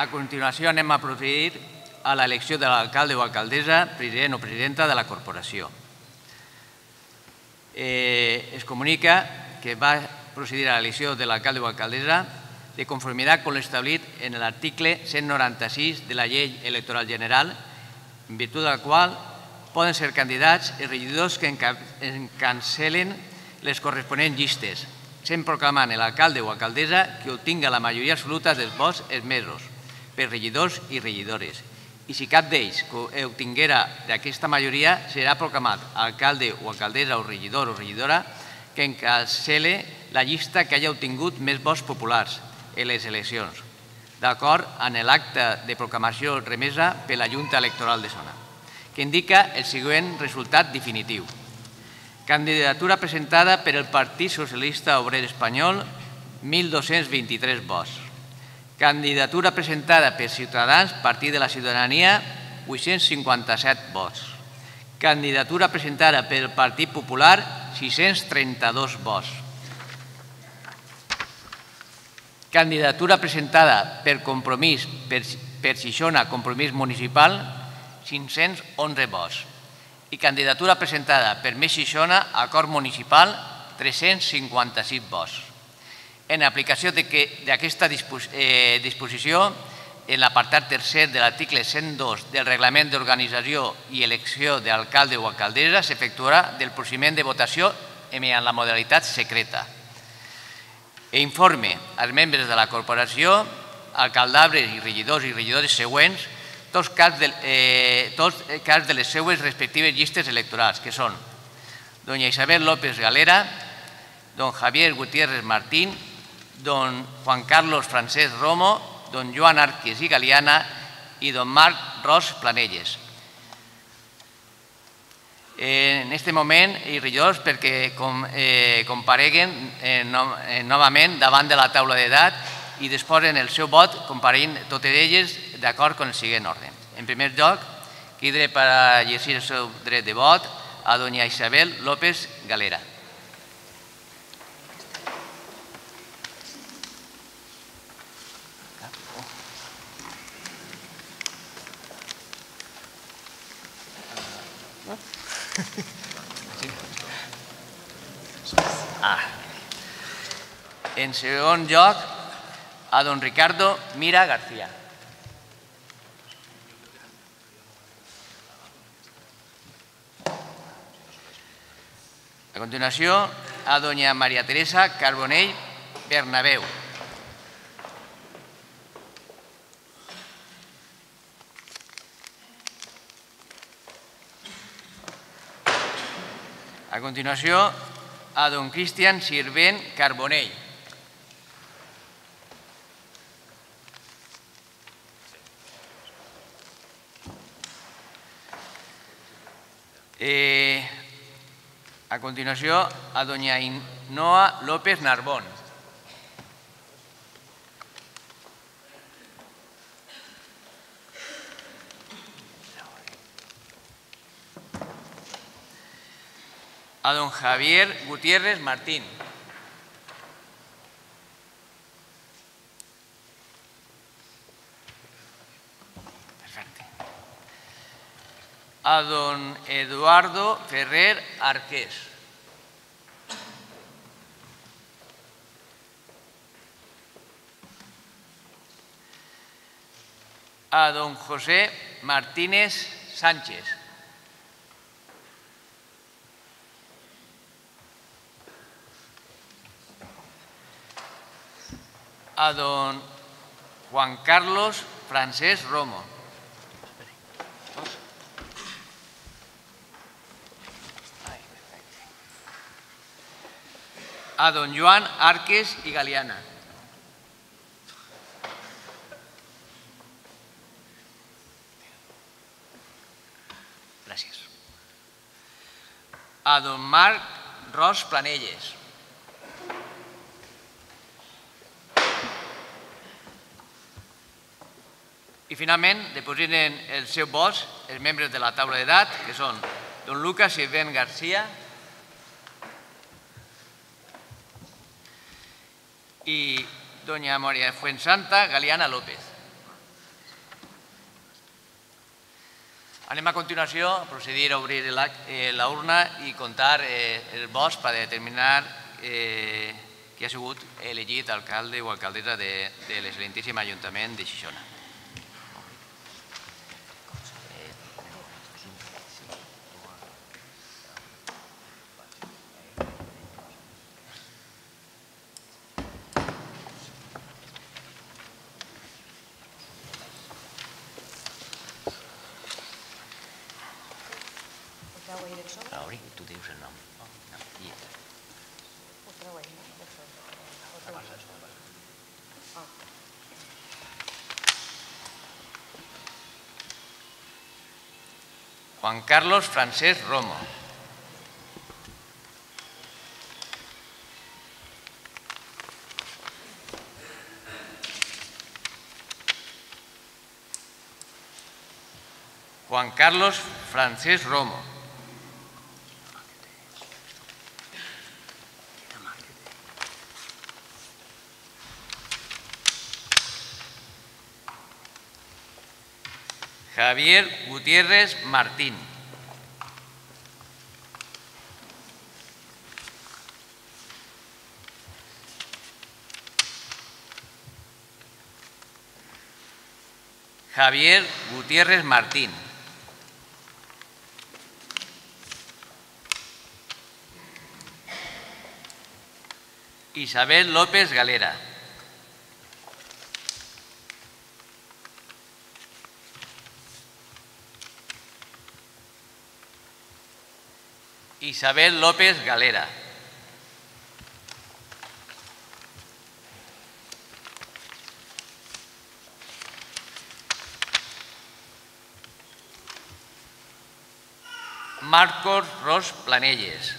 A continuació anem a procedir a l'elecció de l'alcalde o alcaldessa, president o presidenta de la corporació. Eh, es comunica que va procedir a l'elecció de l'alcalde o alcaldessa de conformitat con l'establit en l'article 196 de la llei electoral general, en virtut del qual poden ser candidats i regidors que cancel·len les corresponents llistes, sent proclamant l'alcalde o alcaldessa que obtinga la majoria absoluta dels vots esmesos per regidors i regidores. I si cap d'ells obtinguera d'aquesta majoria, serà proclamat alcalde o alcaldessa o regidor o regidora que encascele la llista que hagi obtingut més vots populars en les eleccions, d'acord amb l'acte de proclamació remesa per la Junta Electoral de Zona, que indica el següent resultat definitiu. Candidatura presentada per el Partit Socialista Obrer Espanyol, 1.223 vots. Candidatura presentada per Ciutadans, Partit de la Ciutadania, 857 vots. Candidatura presentada pel Partit Popular, 632 vots. Candidatura presentada per Compromís, per, per Xixona, Compromís Municipal, 511 vots. I candidatura presentada per Més Xixona, Acord Municipal, 356 vots. En aplicació d'aquesta eh, disposició, en l'apartat tercer de l'article 102 del Reglament d'Organització i Elecció d'Alcalde o Alcaldessa s'efectuarà del procediment de votació en la modalitat secreta. E informe als membres de la corporació, alcaldabres i regidors i regidores següents, tots cas de, eh, tots cas de les seues respectives llistes electorals, que són doña Isabel López Galera, don Javier Gutiérrez Martín, don Juan Carlos Francesc Romo, don Joan Arques i Galiana i don Marc Ros Planelles en aquest moment i regidors perquè com, eh, compareguen eh, eh, novament davant de la taula d'edat i disposen el seu vot compareguen totes elles d'acord amb el següent ordre. En primer lloc, quidre per llegir el seu dret de vot a doña Isabel López Galera. Ah. En segon lloc, a don Ricardo Mira García. A continuació, a doña Maria Teresa Carbonell Bernabeu. A continuació, a don Cristian Sirvent Carbonell. Eh, a continuació, a doña Inoa López Narbón. A don Javier Gutiérrez Martín. A don Eduardo Ferrer Arqués. A don José Martínez Sánchez. A don Juan Carlos Francés Romo. A don Joan Arques y Galeana. Gracias. A don Marc Ros Planelles. I finalment, depositen el seu vot els membres de la taula d'edat, que són Don Lucas i Ben García. i Doña Maria Fuensanta Galiana López. Anem a continuació a procedir a obrir eh, la, urna i comptar eh, el vot per determinar eh, qui ha sigut elegit alcalde o alcaldessa de, de l'excel·lentíssim Ajuntament de Xixona. Juan Carlos Francesc Romo. Juan Carlos Francesc Romo. Javier Gutiérrez Martín. Javier Gutiérrez Martín. Isabel López Galera. Isabel López Galera. Marcos Ros Planelles.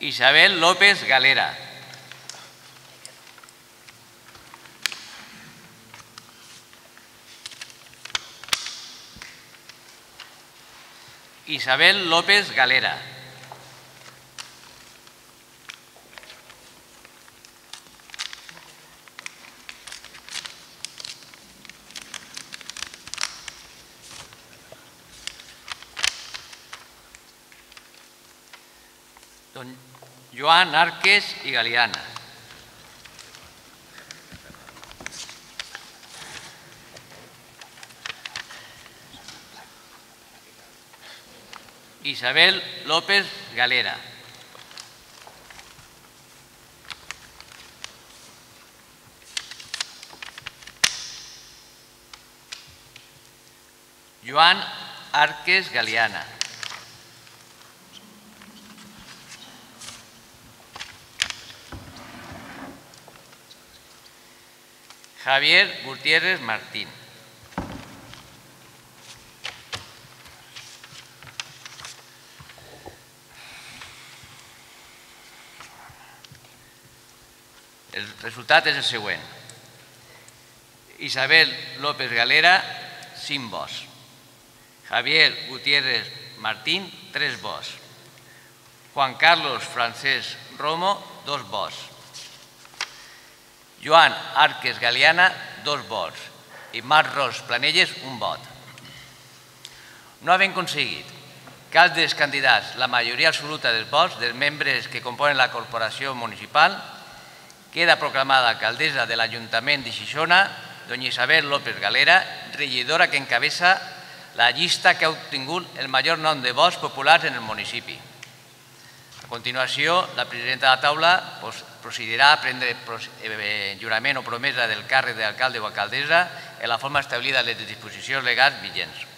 Isabel López Galera. Isabel López Galera. Don Joan Arques i Galiana. Isabel López Galera. Joan Arques Galiana. Javier Gutiérrez Martín. Resultat és el següent. Isabel López Galera, 5 vots. Javier Gutiérrez Martín, 3 vots. Juan Carlos Francesc Romo, 2 vots. Joan Arques Galiana, 2 vots. I Marc Ros Planelles, un vot. No havent aconseguit cap dels candidats la majoria absoluta dels vots dels membres que componen la corporació municipal, queda proclamada alcaldessa de l'Ajuntament de Xixona, doña Isabel López Galera, regidora que encabeza la llista que ha obtingut el major nom de vots populars en el municipi. A continuació, la presidenta de la taula procedirà a prendre eh, jurament o promesa del càrrec d'alcalde o alcaldessa en la forma establida en les disposicions legals vigents.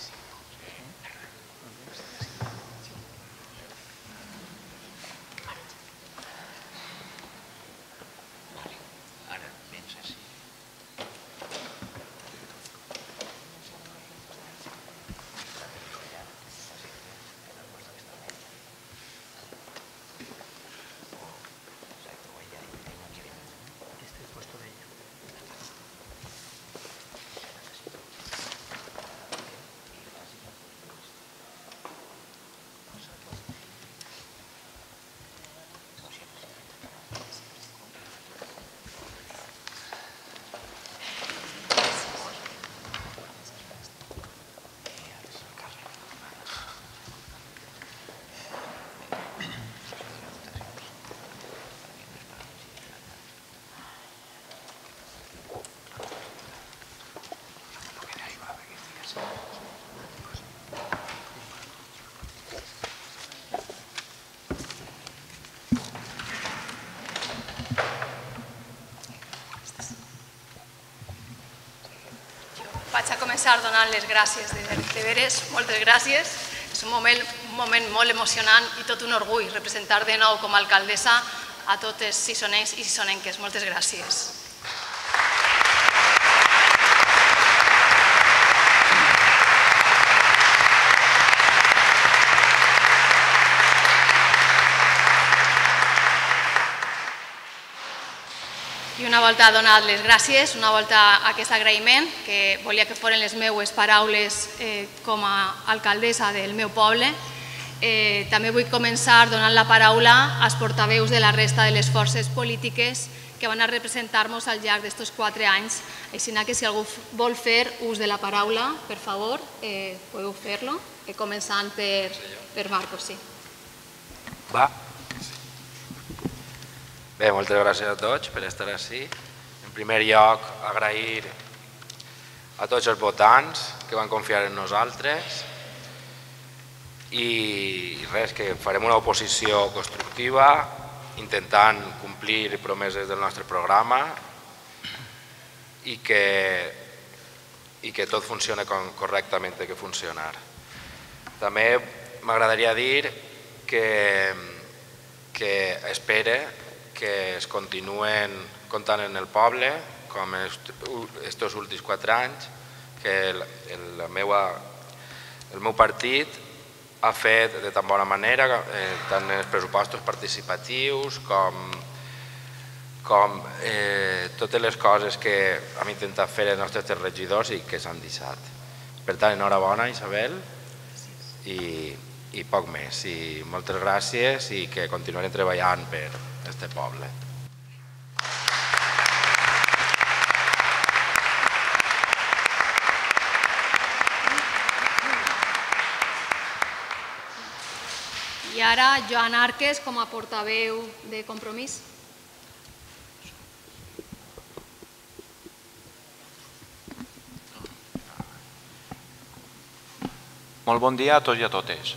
Jesus. Començar donant les gràcies de, de veres, moltes gràcies. És un moment, un moment molt emocionant i tot un orgull representar de nou com a alcaldessa a totes sisonencs i sisonenques. Moltes gràcies. Una volta donat les gràcies, una volta aquest agraïment, que volia que foren les meues paraules eh, com a alcaldessa del meu poble, eh, també vull començar donant la paraula als portaveus de la resta de les forces polítiques que van a representar-nos al llarg d'estos quatre anys. Així que si algú vol fer ús de la paraula, per favor, eh, podeu fer-lo, eh, començant per, per Marcos, sí. Va. Bé, moltes gràcies a tots per estar així. En primer lloc, agrair a tots els votants que van confiar en nosaltres i res, que farem una oposició constructiva intentant complir promeses del nostre programa i que, i que tot funcione com correctament que funcionar. També m'agradaria dir que, que espere que es continuen comptant en el poble com aquests últims quatre anys que el, el, la meua, el meu partit ha fet de tan bona manera eh, tant els pressupostos participatius com, com eh, totes les coses que hem intentat fer els nostres regidors i que s'han deixat. Per tant, enhorabona Isabel i, i poc més. I moltes gràcies i que continuarem treballant per este poble. I ara Joan Arques com a portaveu de Compromís. Molt bon dia a tots i a totes.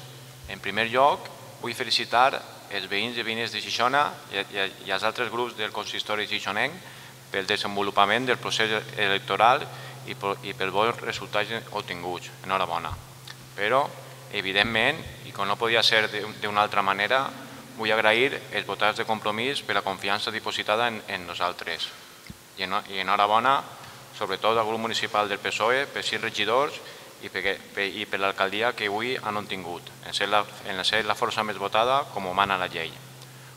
En primer lloc, vull felicitar els veïns i veïnes de Xixona i, els altres grups del consistori xixonenc pel desenvolupament del procés electoral i, pel bon resultats obtinguts. Enhorabona. Però, evidentment, i com no podia ser d'una altra manera, vull agrair els votats de compromís per la confiança dipositada en, nosaltres. I, en, enhorabona, sobretot al grup municipal del PSOE, per sis regidors i per, per, i per l'alcaldia que avui han obtingut, en ser, la, en ser la força més votada com mana la llei.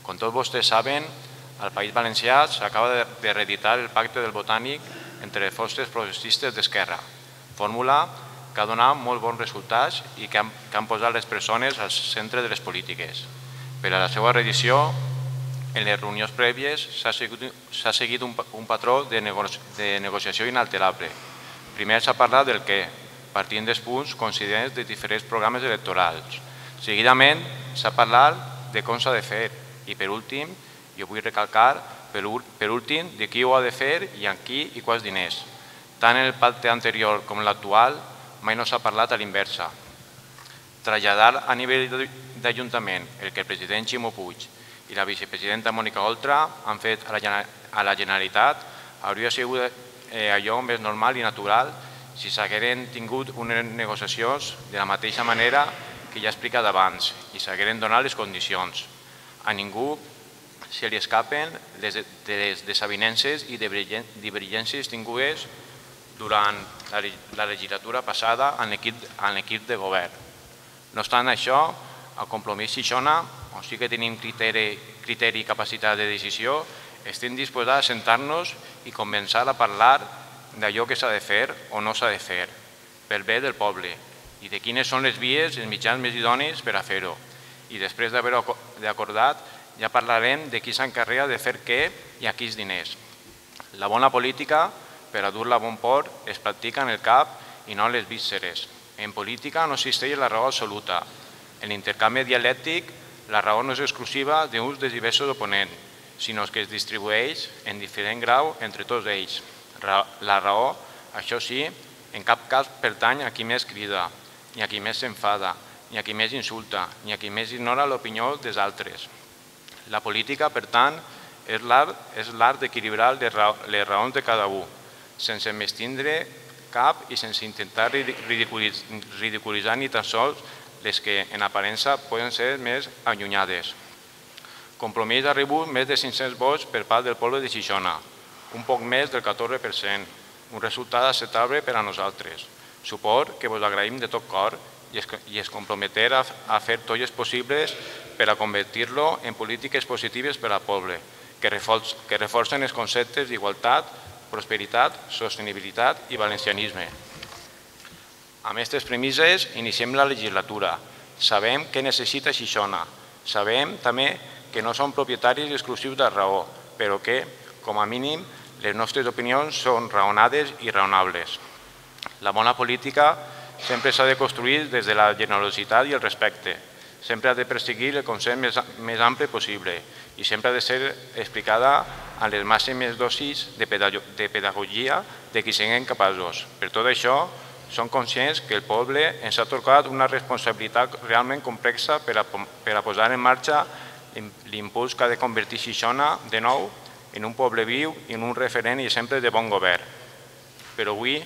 Com tots vostès saben, al País Valencià s'acaba de, de reeditar el pacte del botànic entre forces progressistes d'esquerra, fórmula que ha donat molt bons resultats i que han, que han posat les persones al centre de les polítiques. Per a la seva reedició, en les reunions prèvies s'ha seguit, seguit un, un patró de, nego, de negociació inalterable. Primer s'ha parlat del que, partint dels punts coincidents de diferents programes electorals. Seguidament s'ha parlat de com s'ha de fer i per últim, jo vull recalcar, per, últim, de qui ho ha de fer i amb qui i quants diners. Tant en el pacte anterior com l'actual, mai no s'ha parlat a l'inversa. Traslladar a nivell d'Ajuntament el que el president Ximo Puig i la vicepresidenta Mònica Oltra han fet a la, a la Generalitat hauria sigut eh, allò més normal i natural si s'hagueren tingut unes negociacions de la mateixa manera que ja he explicat abans i s'hagueren donat les condicions. A ningú se li escapen les, les desavinences i divergències tingudes durant la, la legislatura passada en l'equip de govern. No obstant això, el compromís Xixona o sí que tenim criteri, criteri i capacitat de decisió, estem disposats a sentar-nos i començar a parlar d'allò que s'ha de fer o no s'ha de fer, pel bé del poble, i de quines són les vies i els mitjans més idonis per a fer-ho. I després d'haver-ho acordat, ja parlarem de qui s'encarrega de fer què i a quins diners. La bona política, per a dur-la a bon port, es practica en el cap i no en les vísceres. En política no existeix la raó absoluta. En l'intercanvi dialèctic la raó no és exclusiva d'uns de diversos oponents, sinó que es distribueix en diferent grau entre tots ells. La raó, això sí, en cap cas pertany a qui més crida, ni a qui més s'enfada, ni a qui més insulta, ni a qui més ignora l'opinió dels altres. La política, per tant, és l'art d'equilibrar les raons de cada un, sense mestindre cap i sense intentar ridiculitzar ni tan sols les que en aparença poden ser més allunyades. Compromís ha rebut més de 500 vots per part del poble de Xixona, un poc més del 14%, un resultat acceptable per a nosaltres. Suport que vos agraïm de tot cor i es, i comprometer a, fer tot els possibles per a convertir-lo en polítiques positives per al poble, que, reforç, que reforcen els conceptes d'igualtat, prosperitat, sostenibilitat i valencianisme. Amb aquestes premisses iniciem la legislatura. Sabem que necessita Xixona. Sabem també que no som propietaris exclusius de raó, però que, com a mínim, les nostres opinions són raonades i raonables. La bona política sempre s'ha de construir des de la generositat i el respecte. Sempre ha de perseguir el consens més, ample possible i sempre ha de ser explicada a les màximes dosis de pedagogia de qui siguem capaços. Per tot això, som conscients que el poble ens ha tocat una responsabilitat realment complexa per a, per a posar en marxa l'impuls que ha de convertir Xixona de nou en un poble viu i en un referent i sempre de bon govern. Però avui,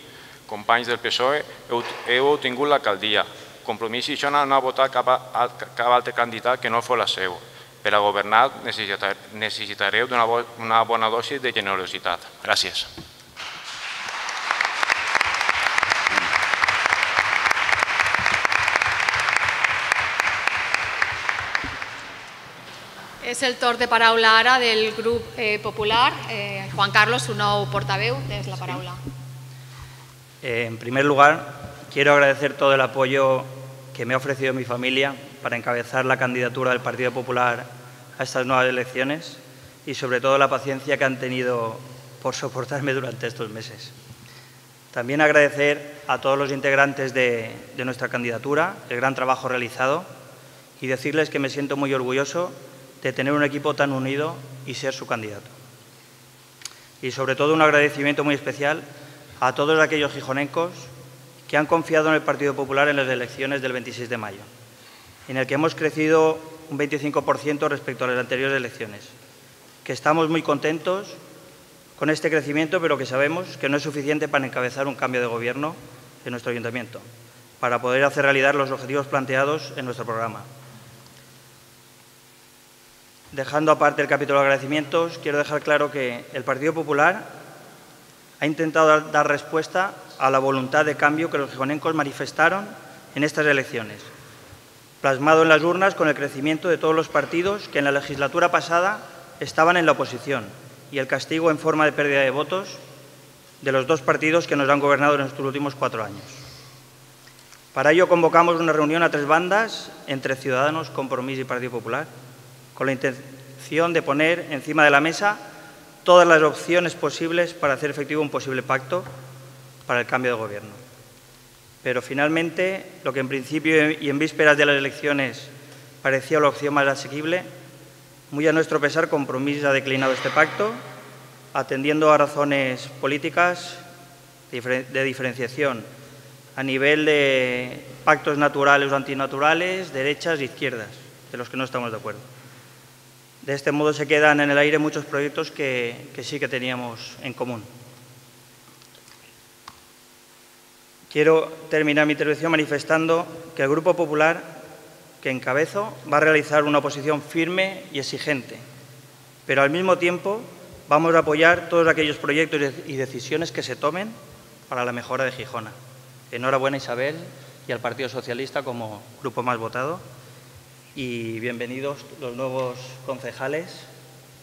companys del PSOE, heu, heu obtingut l'alcaldia. Compromís Xixona no ha votat cap, a, cap altre candidat que no fos la seu. Per a governar necessitareu una bona dosi de generositat. Gràcies. És el torn de paraula ara del grup eh, popular. Eh, Juan Carlos, su nou portaveu, tens la paraula. Eh, en primer lugar, quiero agradecer todo el apoyo que me ha ofrecido mi familia para encabezar la candidatura del Partido Popular a estas nuevas elecciones y sobre todo la paciencia que han tenido por soportarme durante estos meses. También agradecer a todos los integrantes de, de nuestra candidatura el gran trabajo realizado y decirles que me siento muy orgulloso de tener un equipo tan unido y ser su candidato. Y sobre todo un agradecimiento muy especial a todos aquellos gijonencos que han confiado en el Partido Popular en las elecciones del 26 de mayo, en el que hemos crecido un 25% respecto a las anteriores elecciones, que estamos muy contentos con este crecimiento, pero que sabemos que no es suficiente para encabezar un cambio de gobierno en nuestro ayuntamiento, para poder hacer realidad los objetivos planteados en nuestro programa. Dejando aparte el capítulo de agradecimientos, quiero dejar claro que el Partido Popular ha intentado dar respuesta a la voluntad de cambio que los gijonencos manifestaron en estas elecciones, plasmado en las urnas con el crecimiento de todos los partidos que en la legislatura pasada estaban en la oposición y el castigo en forma de pérdida de votos de los dos partidos que nos han gobernado en estos últimos cuatro años. Para ello convocamos una reunión a tres bandas entre Ciudadanos, Compromís y Partido Popular, con la intención de poner encima de la mesa todas las opciones posibles para hacer efectivo un posible pacto para el cambio de gobierno. Pero finalmente, lo que en principio y en vísperas de las elecciones parecía la opción más asequible, muy a nuestro pesar, Compromís ha declinado este pacto, atendiendo a razones políticas de diferenciación a nivel de pactos naturales o antinaturales, derechas e izquierdas, de los que no estamos de acuerdo. De este modo se quedan en el aire muchos proyectos que, sí que teníamos en común. Quiero terminar mi intervención manifestando que el Grupo Popular que encabezo va a realizar una oposición firme y exigente, pero al mismo tiempo vamos a apoyar todos aquellos proyectos y decisiones que se tomen para la mejora de Gijona. Enhorabuena Isabel y al Partido Socialista como grupo más votado y bienvenidos los nuevos concejales,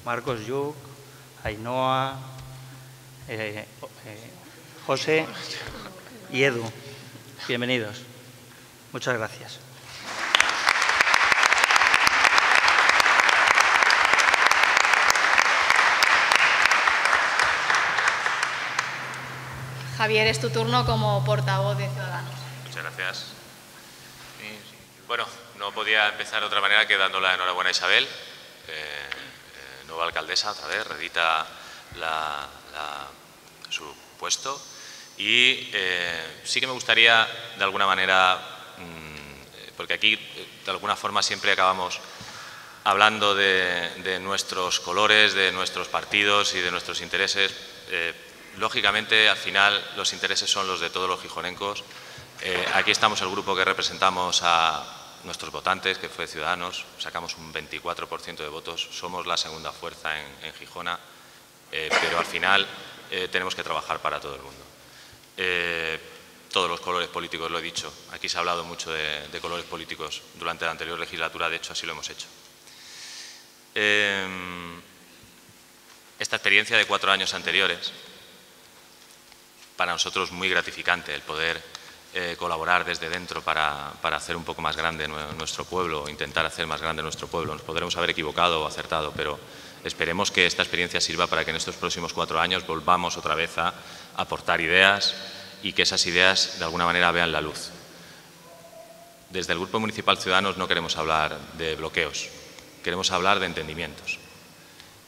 Marcos Yuc, Ainhoa, eh, eh, José y Edu. Bienvenidos. Muchas gracias. Javier, es tu turno como portavoz de Ciudadanos. Muchas gracias. Bueno, no podía empezar de otra manera que dando la enhorabuena a Isabel, eh, eh, nueva alcaldesa, otra vez, redita su puesto. Y eh, sí que me gustaría, de alguna manera, mm, porque aquí de alguna forma siempre acabamos hablando de, nuestros colores, de nuestros partidos y de nuestros intereses. Lógicamente, al final, los intereses son los de todos los gijonencos. Eh, aquí estamos el grupo que representamos a nuestros votantes, que fue Ciudadanos, sacamos un 24% de votos, somos la segunda fuerza en, Gijona, eh, pero al final eh, tenemos que trabajar para todo el mundo. todos los colores políticos, lo he dicho, aquí se ha hablado mucho de, de colores políticos durante la anterior legislatura, de hecho así lo hemos hecho. esta experiencia de cuatro años anteriores para nosotros muy gratificante el poder eh, colaborar desde dentro para, hacer un poco más grande nuestro pueblo, intentar hacer más grande nuestro pueblo. Nos podremos haber equivocado o acertado, pero esperemos que esta experiencia sirva para que en estos próximos cuatro años volvamos otra vez a aportar ideas y que esas ideas de alguna manera vean la luz. Desde el Grupo Municipal Ciudadanos no queremos hablar de bloqueos, queremos hablar de entendimientos.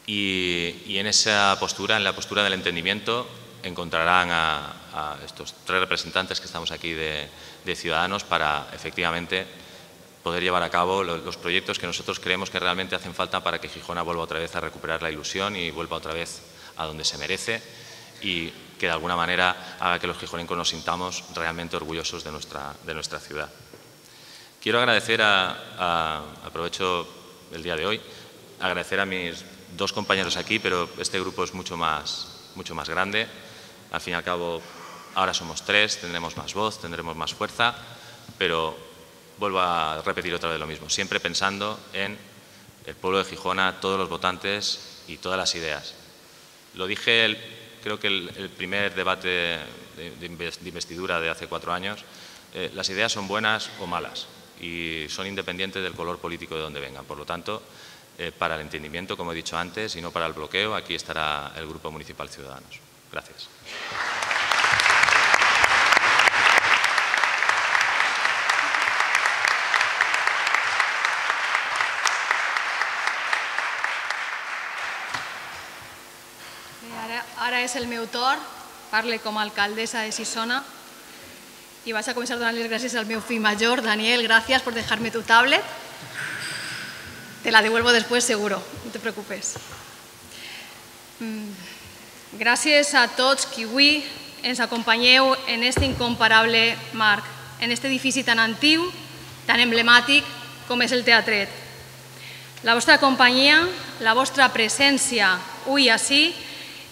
Y, y en esa postura, en la postura del entendimiento, encontrarán a, estos tres representantes que estamos aquí de, Ciudadanos para efectivamente poder llevar a cabo los, proyectos que nosotros creemos que realmente hacen falta para que Gijona vuelva otra vez a recuperar la ilusión y vuelva otra vez a donde se merece y que de alguna manera haga que los gijonencos nos sintamos realmente orgullosos de nuestra, de nuestra ciudad. Quiero agradecer, a, aprovecho el día de hoy, agradecer a mis dos compañeros aquí, pero este grupo es mucho más, mucho más grande. Al fin y al cabo, ahora somos tres, tendremos más voz, tendremos más fuerza, pero vuelvo a repetir otra vez lo mismo, siempre pensando en el pueblo de Gijona, todos los votantes y todas las ideas. Lo dije, creo que el, primer debate de, investidura de hace cuatro años, eh, las ideas son buenas o malas y son independientes del color político de donde vengan. Por lo tanto, eh, para el entendimiento, como he dicho antes, y no para el bloqueo, aquí estará el Grupo Municipal Ciudadanos. Gracias. Ara, és el meu torn, parle com a alcaldessa de Sisona i vaig a començar donant les gràcies al meu fill major, Daniel, gràcies per dejarme tu tablet. Te la devuelvo después seguro, no te preocupes. Mm. Gràcies a tots qui avui ens acompanyeu en aquest incomparable marc, en aquest edifici tan antiu, tan emblemàtic com és el Teatret. La vostra companyia, la vostra presència avui així,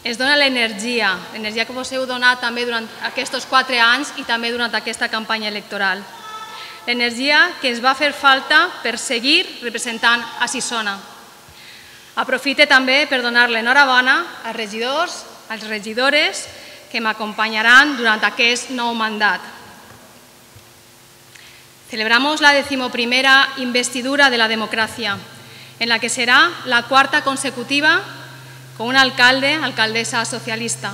ens dona l'energia, l'energia que vos heu donat també durant aquests quatre anys i també durant aquesta campanya electoral. L'energia que ens va fer falta per seguir representant a Sisona. Aprofite també per donar l'enhorabona als regidors, als regidores que m'acompanyaran durant aquest nou mandat. Celebramos la decimoprimera investidura de la democracia, en la que será la cuarta consecutiva con un alcalde, alcaldesa socialista.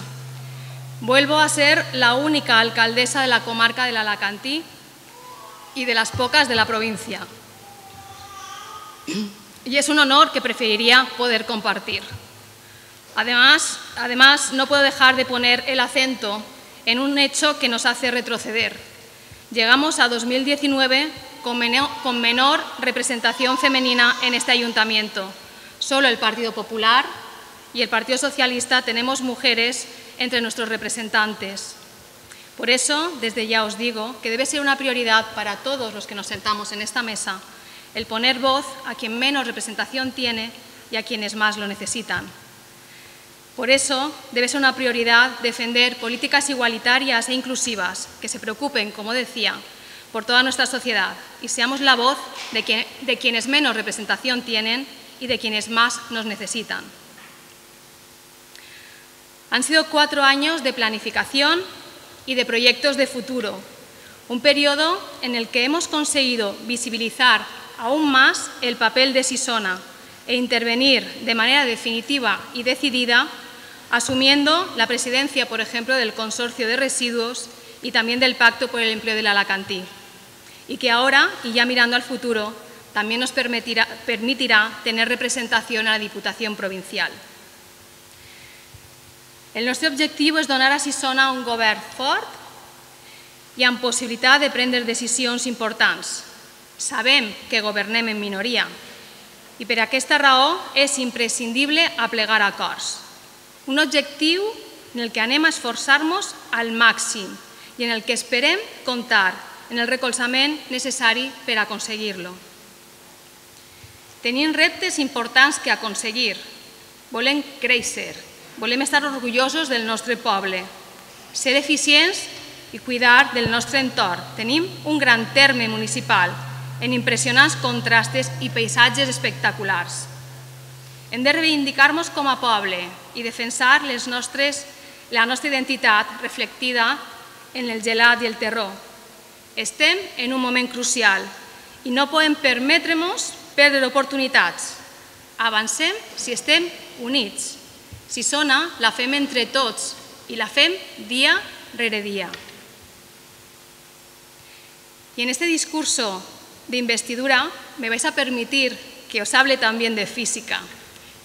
Vuelvo a ser la única alcaldesa de la comarca del Alacantí y de las pocas de la provincia. Y es un honor que preferiría poder compartir. Además, además, no puedo dejar de poner el acento en un hecho que nos hace retroceder. Llegamos a 2019 con con menor representación femenina en este ayuntamiento. Solo el Partido Popular y el Partido Socialista tenemos mujeres entre nuestros representantes. Por eso, desde ya os digo que debe ser una prioridad para todos los que nos sentamos en esta mesa el poner voz a quien menos representación tiene y a quienes más lo necesitan. Por eso, debe ser una prioridad defender políticas igualitarias e inclusivas que se preocupen, como decía, por toda nuestra sociedad y seamos la voz de, de quienes menos representación tienen y de quienes más nos necesitan. Han sido cuatro años de planificación y de proyectos de futuro, un periodo en el que hemos conseguido visibilizar aún más el papel de Sisona e intervenir de manera definitiva y decidida, asumiendo la presidencia, por ejemplo, del Consorcio de Residuos y también del Pacto por el Empleo del Alacantí, y que ahora, y ya mirando al futuro, también nos permitirá, permitirá tener representación a la Diputación Provincial. El nostre objectiu és donar a Sisona un govern fort i amb possibilitat de prendre decisions importants. Sabem que governem en minoria i per aquesta raó és imprescindible aplegar acords. Un objectiu en el que anem a esforçar-nos al màxim i en el que esperem comptar en el recolzament necessari per aconseguir-lo. Tenim reptes importants que aconseguir. Volem créixer, Volem estar orgullosos del nostre poble, ser eficients i cuidar del nostre entorn. Tenim un gran terme municipal en impressionants contrastes i paisatges espectaculars. Hem de reivindicar-nos com a poble i defensar les nostres, la nostra identitat reflectida en el gelat i el terror. Estem en un moment crucial i no podem permetre-nos perdre oportunitats. Avancem si estem units. Si sona, la fem entre tots i la fem dia rere dia. Y en este discurso de investidura me vais a permitir que os hable también de física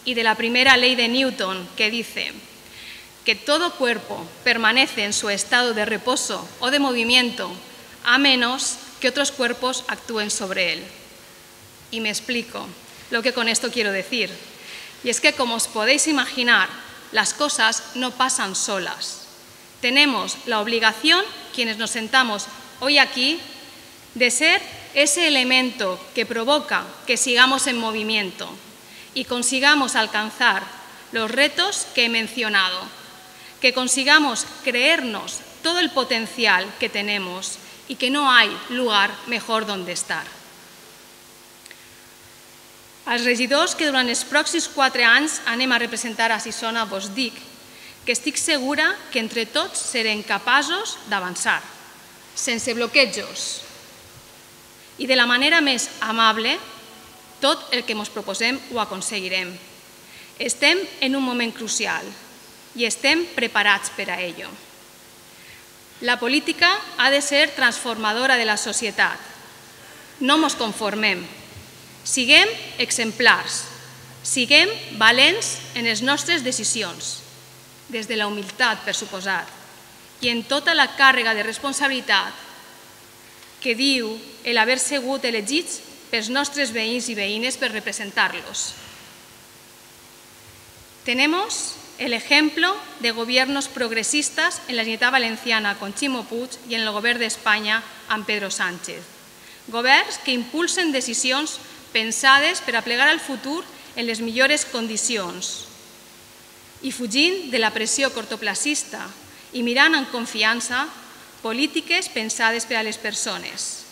y de la primera ley de Newton que dice que todo cuerpo permanece en su estado de reposo o de movimiento a menos que otros cuerpos actúen sobre él. Y me explico lo que con esto quiero decir. Y es que, como os podéis imaginar, las cosas no pasan solas. Tenemos la obligación, quienes nos sentamos hoy aquí, de ser ese elemento que provoca que sigamos en movimiento y consigamos alcanzar los retos que he mencionado, que consigamos creernos todo el potencial que tenemos y que no hay lugar mejor donde estar. Als regidors que durant els pròxims quatre anys anem a representar a Sisona vos dic que estic segura que entre tots serem capaços d'avançar, sense bloquejos i de la manera més amable tot el que ens proposem ho aconseguirem. Estem en un moment crucial i estem preparats per a ello. La política ha de ser transformadora de la societat. No ens conformem, Siguem exemplars, siguem valents en les nostres decisions, des de la humilitat, per suposat, i en tota la càrrega de responsabilitat que diu el haver sigut elegits pels nostres veïns i veïnes per representar-los. Tenemos el ejemplo de gobiernos progresistas en la Generalitat Valenciana con Chimo Puig y en el Govern d'Espanya amb Pedro Sánchez. Governs que impulsen decisions pensades per a plegar al futur en les millores condicions. i fugint de la pressió cortoplacista i mirant amb confiança polítiques pensades per a les persones.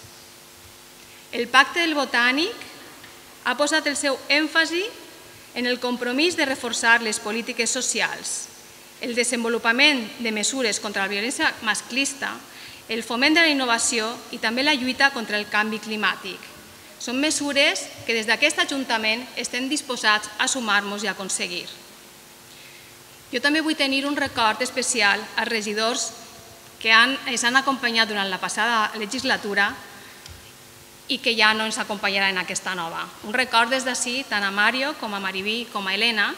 El Pacte del Botànic ha posat el seu èmfasi en el compromís de reforçar les polítiques socials, el desenvolupament de mesures contra la violència masclista, el foment de la innovació i també la lluita contra el canvi climàtic. Són mesures que des d'aquest Ajuntament estem disposats a sumar-nos i a aconseguir. Jo també vull tenir un record especial als regidors que han, ens han acompanyat durant la passada legislatura i que ja no ens acompanyarà en aquesta nova. Un record des d'ací tant a Mario com a Maribí com a Helena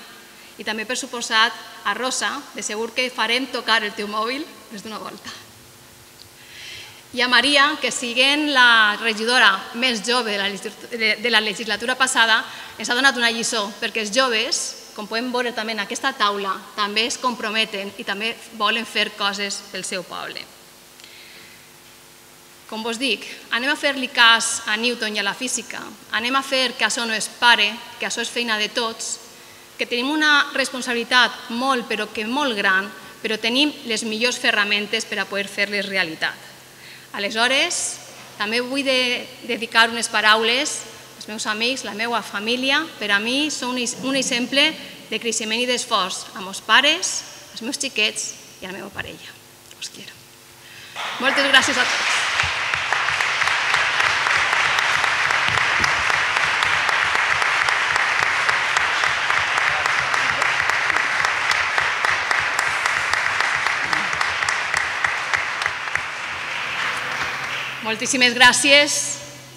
i també per suposat a Rosa, de segur que farem tocar el teu mòbil des d'una volta. I a Maria, que siguent la regidora més jove de la legislatura passada, ens ha donat una lliçó, perquè els joves, com podem veure també en aquesta taula, també es comprometen i també volen fer coses pel seu poble. Com vos dic, anem a fer-li cas a Newton i a la física, anem a fer que això no es pare, que això és feina de tots, que tenim una responsabilitat molt, però que molt gran, però tenim les millors ferramentes per a poder fer-les realitat. Aleshores, també vull de, dedicar unes paraules als meus amics, la meva família. Per a mi són un exemple de creixement i d'esforç a meus pares, als meus xiquets i la meva parella. Us quiero. Moltes gràcies a tots. Moltíssimes gràcies.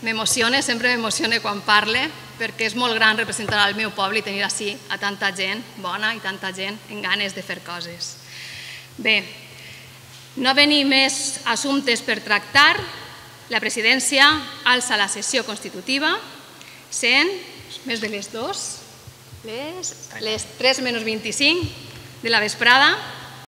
M'emociona, sempre m'emociona quan parle, perquè és molt gran representar el meu poble i tenir així a tanta gent bona i tanta gent en ganes de fer coses. Bé, no venim més assumptes per tractar. La presidència alça la sessió constitutiva, sent més de les dues, les, les 3 menys 25 de la vesprada,